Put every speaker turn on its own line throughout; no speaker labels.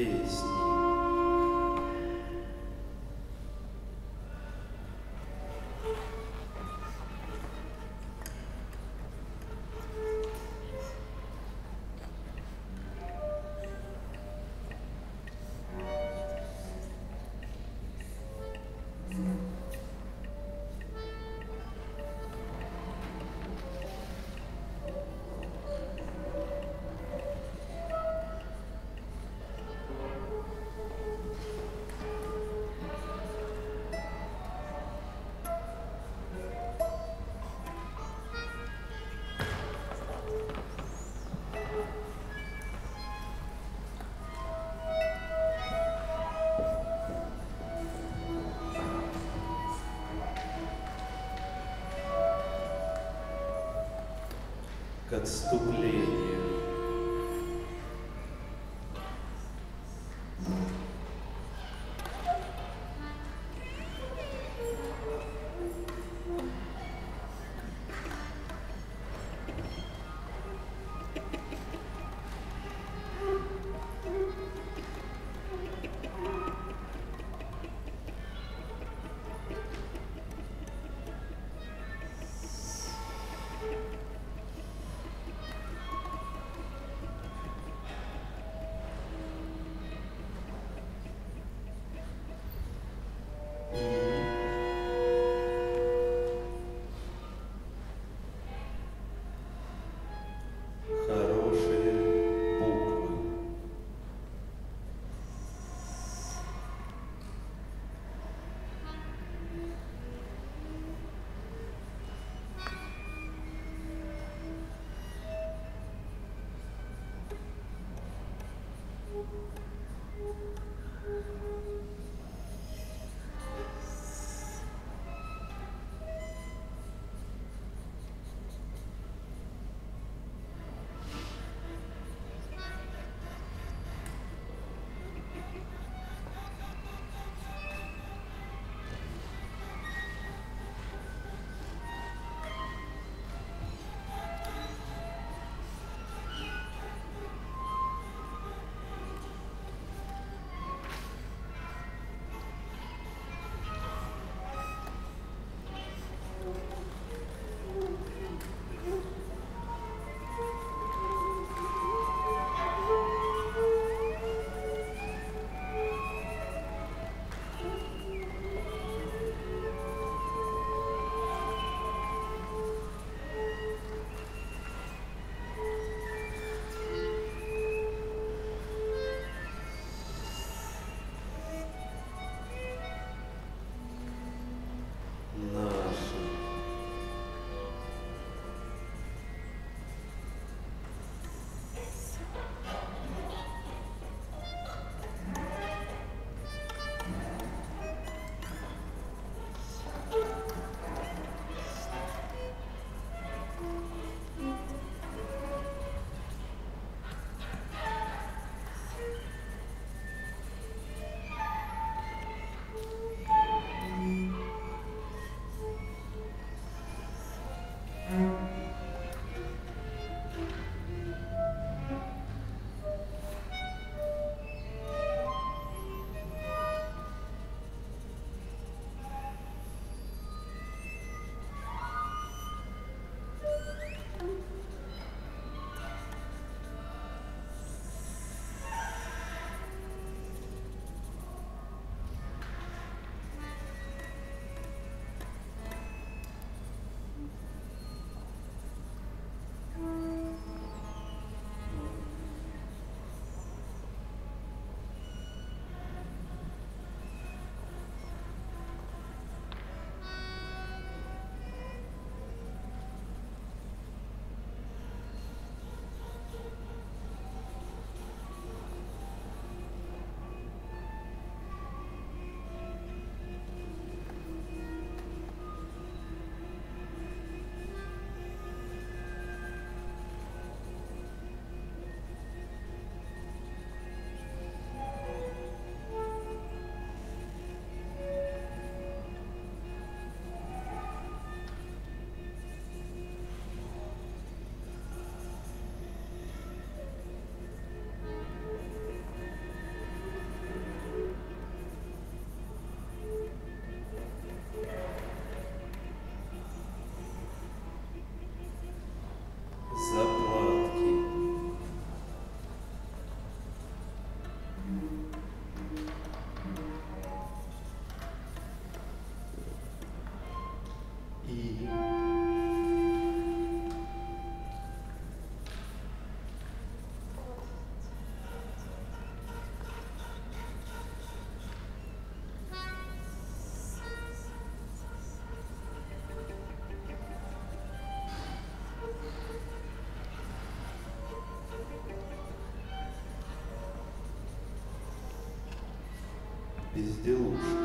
песни. Ganz dunkle везде лучше.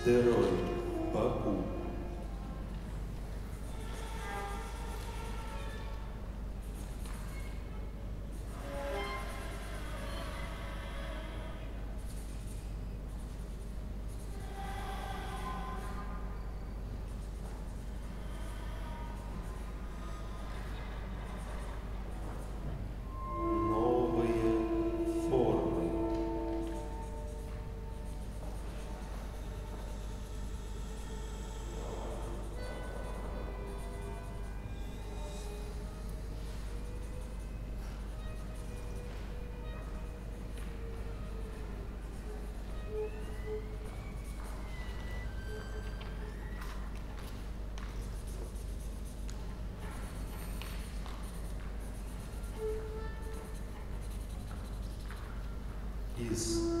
Asteroid Baku is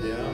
Yeah.